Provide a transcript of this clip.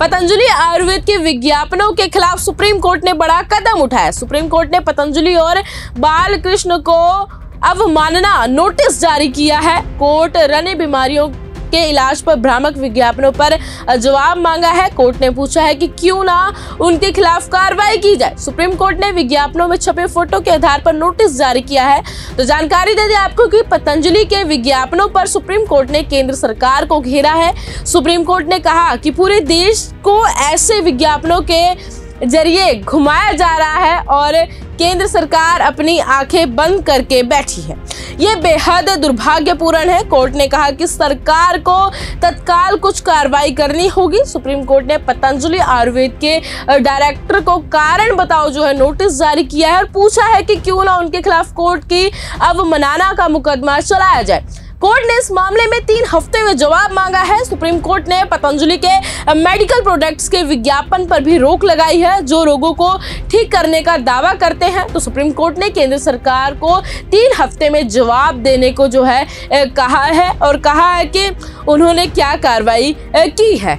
पतंजलि आयुर्वेद के विज्ञापनों के खिलाफ सुप्रीम कोर्ट ने बड़ा कदम उठाया। सुप्रीम कोर्ट ने पतंजलि और बालकृष्ण को अवमानना नोटिस जारी किया है। कोर्ट रने बीमारियों के इलाज पर भ्रामक विज्ञापनों पर जवाब मांगा है। कोर्ट ने पूछा है कि क्यों ना उनके खिलाफ कार्रवाई की जाए। सुप्रीम कोर्ट ने विज्ञापनों में छपे फ़ोटो के आधार पर नोटिस जारी किया है। तो जानकारी दे दें आपको कि पतंजलि के विज्ञापनों पर सुप्रीम कोर्ट ने केंद्र सरकार को घेरा है। सुप्रीम कोर्ट ने कहा कि पूरे देश को ऐसे विज्ञापनों के ज़रिए घुमाया जा रहा है और केंद्र सरकार अपनी आँखें बंद करके बैठी है। ये बेहद दुर्भाग्यपूर्ण है। कोर्ट ने कहा कि सरकार को तत्काल कुछ कार्रवाई करनी होगी। सुप्रीम कोर्ट ने पतंजलि आयुर्वेद के डायरेक्टर को कारण बताओ जो है नोटिस जारी किया है और पूछा है कि क्यों ना उनके खिलाफ कोर्ट की अवमानना का मुकदमा चलाया जाए। कोर्ट ने इस मामले में तीन हफ़्ते में जवाब मांगा है। सुप्रीम कोर्ट ने पतंजलि के मेडिकल प्रोडक्ट्स के विज्ञापन पर भी रोक लगाई है, जो रोगों को ठीक करने का दावा करते हैं। तो सुप्रीम कोर्ट ने केंद्र सरकार को तीन हफ़्ते में जवाब देने को जो है कहा है और कहा है कि उन्होंने क्या कार्रवाई की है।